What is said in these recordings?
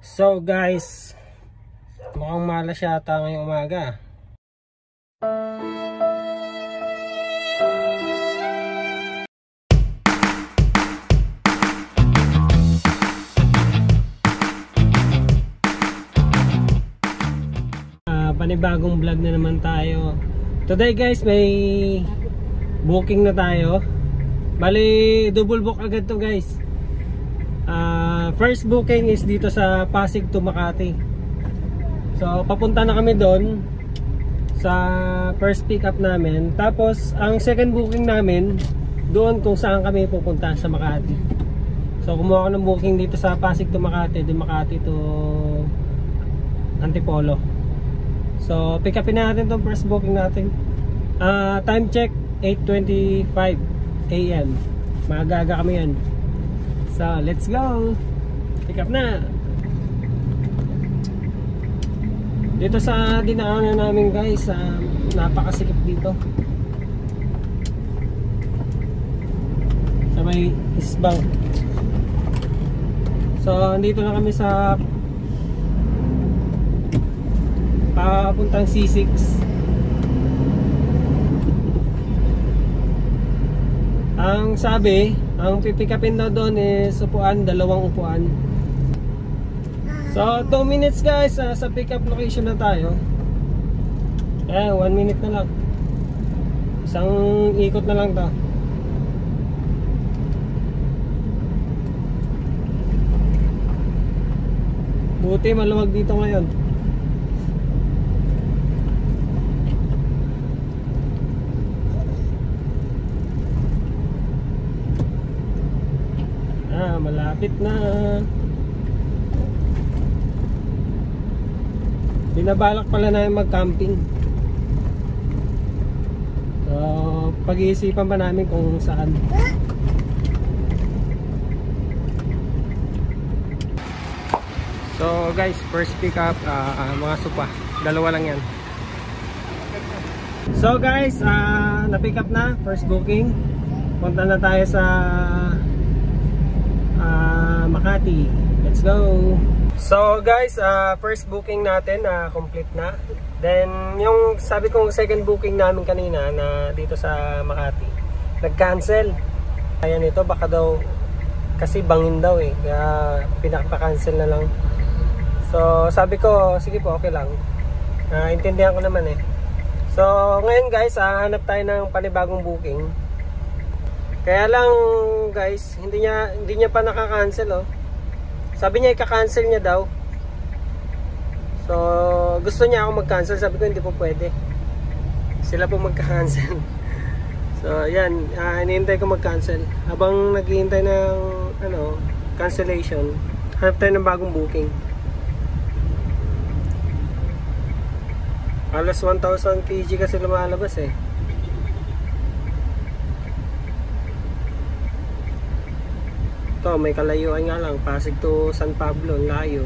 So guys, mukhang malas yata ngayong umaga. Ah, panibagong vlog na naman tayo. Today guys, may booking na tayo. Bali, double book agad to guys. Ah, first booking is dito sa Pasig to Makati. So, papunta na kami doon sa first pick up namin. Tapos, ang second booking namin, doon kung saan kami pupunta sa Makati. So, kumuha ako ng booking dito sa Pasig to Makati, di Makati to Antipolo. So, pick upin natin tong first booking natin. Ah, time check 8:25 AM. Maaga-aga kami yan. So, let's go. Pick up na. Dito sa dinaanan namin guys, ah, napakasikip dito. Sa may isbang. So, andito na kami sa papuntang C6. Ang sabi, ang pipikapin daw doon is upuan, dalawang upuan. So, 2 minutes guys, uh, sa pick up location na tayo. Eh, 1 minute na lang. Isang ikot na lang to. Buti maluwag dito ngayon. Ah, malapit na. Binabalak pala namin mag-camping. So, pag-iisipan pa namin kung saan. So guys, first pick up uh, mga supa. Dalawa lang yan. So guys, uh, na-pick up na first booking. Punta na tayo sa uh, Makati. Let's go. So guys, uh, first booking natin na uh, complete na. Then yung sabi kong second booking namin kanina na dito sa Makati, nag-cancel. Ayan ito baka daw kasi bangin daw eh. Kaya pinaka-cancel na lang. So, sabi ko, sige po, okay lang. Uh, intindihan ko naman eh. So, ngayon guys, hahanap tayo ng panibagong booking. Kaya lang guys, hindi niya hindi niya pa nakaka-cancel oh. Sabi niya ika-cancel niya daw. So, gusto niya ako mag-cancel, sabi ko hindi po pwede. Sila po magka-cancel. so, yan, uh, hinihintay ko mag-cancel. Habang naghihintay ng ano, cancellation, hanap tayo ng bagong booking. Alas 1,000 kg kasi lumalabas eh. Ito, may kalayuan nga lang. Pasig to San Pablo, layo.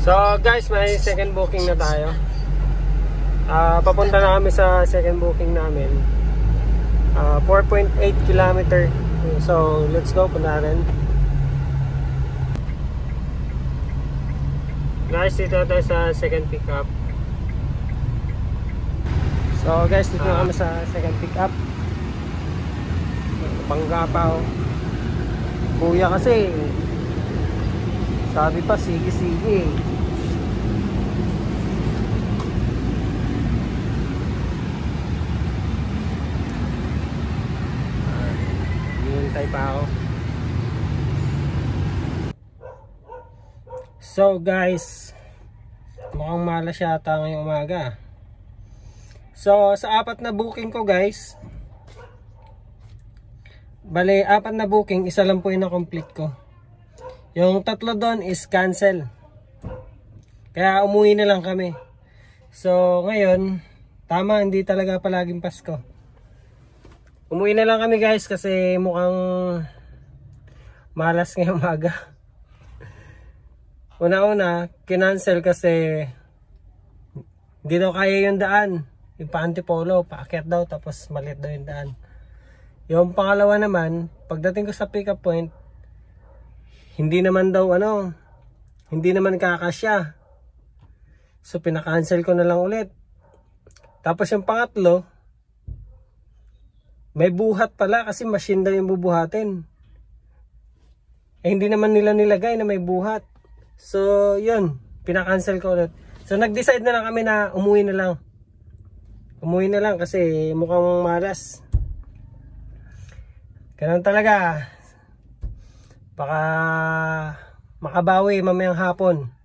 So guys, may second booking na tayo. Uh, papunta na kami sa second booking namin. Uh, 4.8 kilometer. So, let's go. Punta rin. Guys, dito tayo sa second pick up. So, guys, dito na kami sa second pick up. Panggapaw. Kuya kasi, sabi pa, sige-sige. Hintay pa ako. So guys, mukhang malas yata ngayong umaga. So sa apat na booking ko guys, bali apat na booking, isa lang po yung na-complete ko. Yung tatlo doon is cancel. Kaya umuwi na lang kami. So ngayon, tama hindi talaga palaging Pasko. Umuwi na lang kami guys kasi mukhang malas ngayong umaga. una-una, kinancel kasi hindi daw kaya yung daan. Yung pa-antipolo, paakyat daw, tapos maliit daw yung daan. Yung pangalawa naman, pagdating ko sa pick-up point, hindi naman daw ano, hindi naman kakasya. So pinakancel ko na lang ulit. Tapos yung pangatlo, may buhat pala kasi machine daw yung bubuhatin. Eh hindi naman nila nilagay na may buhat. So yun, pinakancel ko ulit. So nag-decide na lang kami na umuwi na lang. Umuwi na lang kasi mukhang malas. Ganun talaga. Baka makabawi mamayang hapon.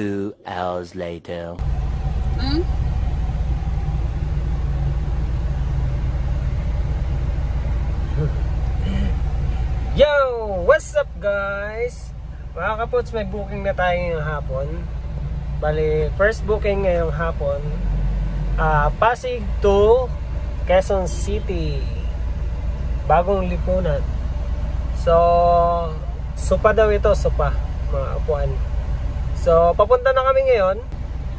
Two hours later. Hmm? Yo! What's up guys? Mga kapots, may booking na tayo ngayong hapon. Bali, first booking ngayong hapon. ah Pasig to Quezon City. Bagong lipunan. So, supa daw ito, supa. Mga upuan. So, papunta na kami ngayon.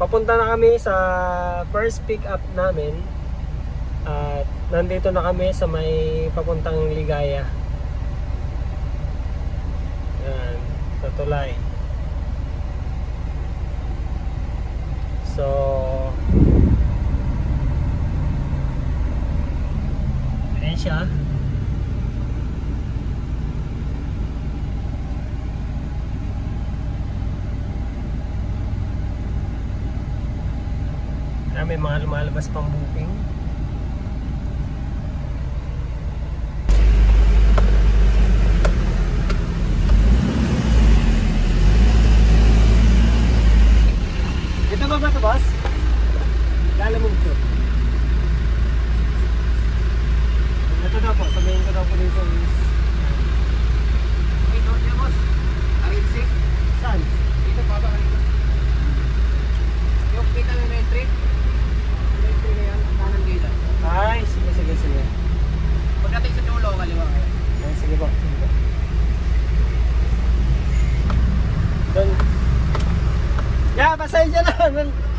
Papunta na kami sa first pick up namin. At nandito na kami sa may papuntang Ligaya. Yan, sa tulay. So, ayan siya. May mga lumalabas pang booking. haven't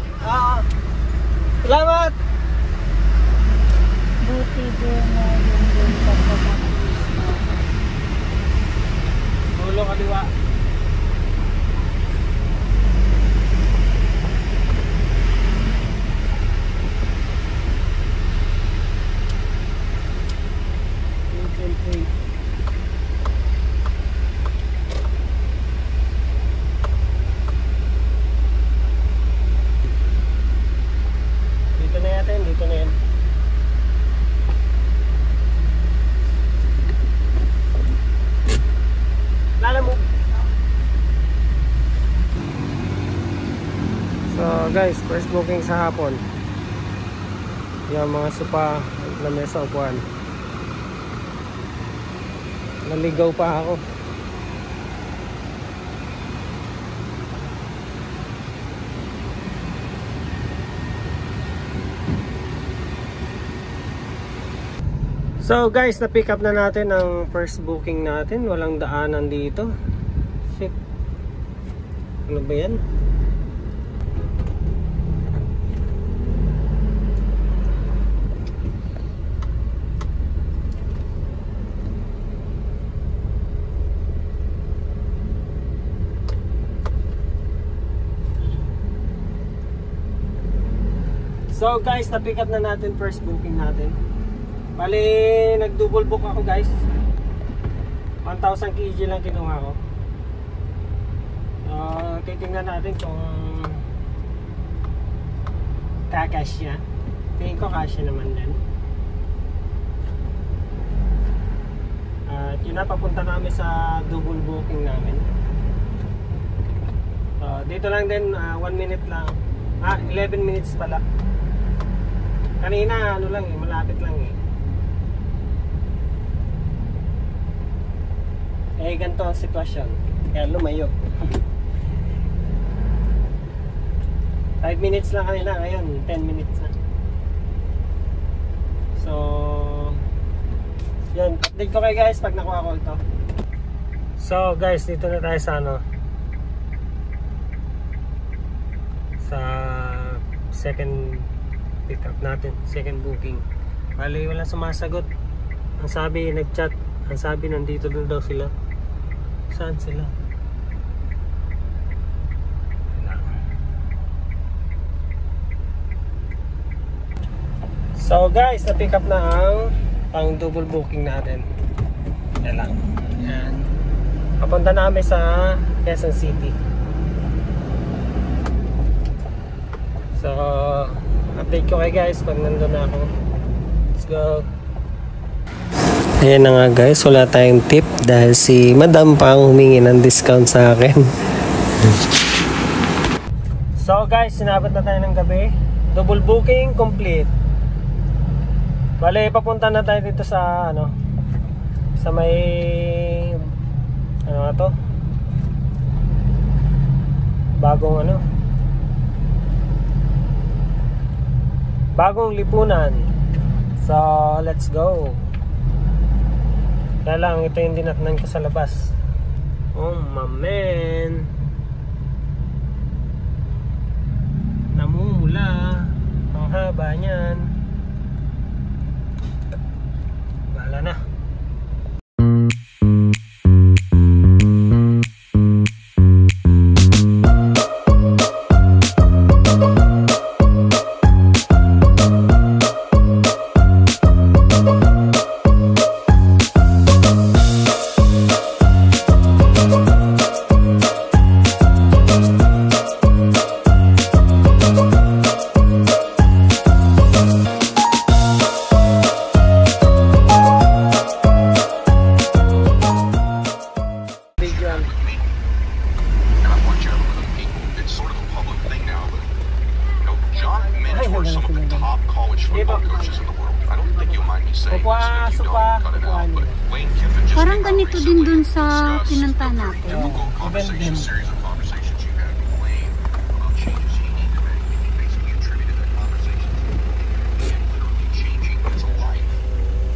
So guys, first booking sa hapon. Yung mga sopa na mesa upuan. Naligaw pa ako. So guys, na-pick up na natin ang first booking natin. Walang daanan dito. Shit. Ano ba yan? So guys, na-pick up na natin first booking natin. Bali, nag-double book ako guys. 1,000 kg lang kinuha ko. Uh, titingnan natin kung kakasya. Tingin ko kasya naman din. At yun na, papunta na kami sa double booking namin. So, dito lang din, 1 minute lang. Ah, 11 minutes pala. Kanina, ano lang eh, malapit lang eh. Eh, ganito ang sitwasyon. Kaya lumayo. minutes lang kanina, ngayon 10 minutes na. So, yun, update ko kayo guys pag nakuha ko ito. So guys, dito na tayo sa ano, sa second pickup natin, second booking. Bali, wala sumasagot. Ang sabi, nag-chat, ang sabi nandito na daw sila. Saan sila? So guys, na-pick up na ang pang double booking natin. Yan lang. Yan. Papunta na kami sa Quezon City. So, update ko kayo guys pag nandun na ako. Let's go. Ayan na nga guys, wala tayong tip dahil si Madam pa ang humingi ng discount sa akin. so guys, sinabot na tayo ng gabi. Double booking complete. Bale, papunta na tayo dito sa ano sa may ano nga to? Bagong ano? Bagong lipunan. So, let's go. Kaya lang, ito yung dinatnan ko sa labas. Oh, my man. Namumula. Ang haba niyan. Bahala na. Mentors some of the top college football coaches in the world. I don't think you'll mind me saying this. If you don't, cut it out. But Lane Kiffin just Parang came out ganito din recently dun sa pinunta the very natin. Difficult Event conversation, series of conversations you had with Lane about changes he needed to make. He basically attributed that conversation to him literally changing his life.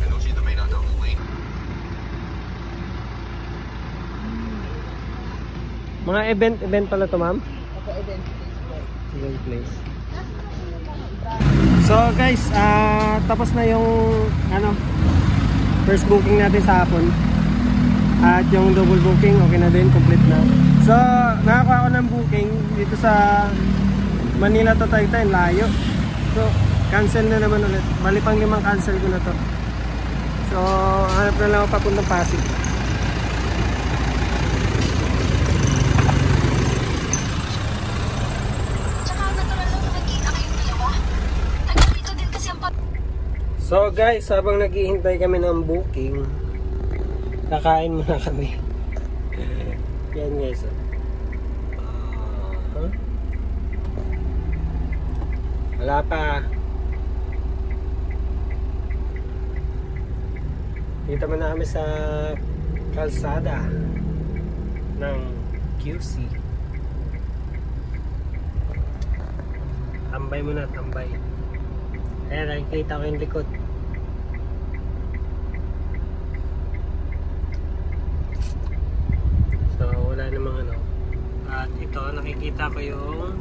And those of you that may not know, Lane Mga event, event pala to ma'am? Ako event Event place. So guys, ah tapos na yung ano first booking natin sa hapon. At yung double booking, okay na din, complete na. So, nakakuha ako ng booking dito sa Manila to Taytay, layo. So, cancel na naman ulit. Bali pang limang cancel ko na to. So, hanap na lang ako papuntang Pasig. Tsaka natural lang na nagkita kayong dalawa. Nagkakita din kasi ang pag- So guys, habang naghihintay kami ng booking, kakain muna kami. Yan guys. oh. Ah, Wala pa. Dito muna kami sa kalsada ng QC. Tambay muna, tambay. Ayan, nakikita ko yung likod. So, wala namang ano. At ito, nakikita ko yung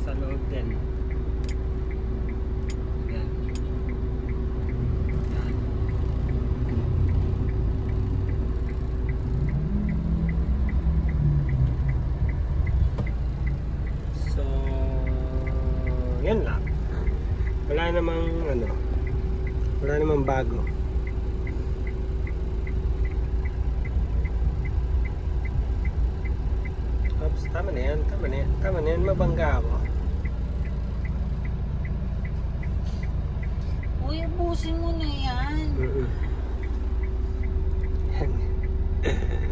sa loob din. Ayan. Ayan. So, yan lang. Wala namang ano, wala namang bago. Oops, tama na yan, tama na yan, tama na yan, mabangga ako. Uy, ubusin mo na yan. Mm-mm. Yan.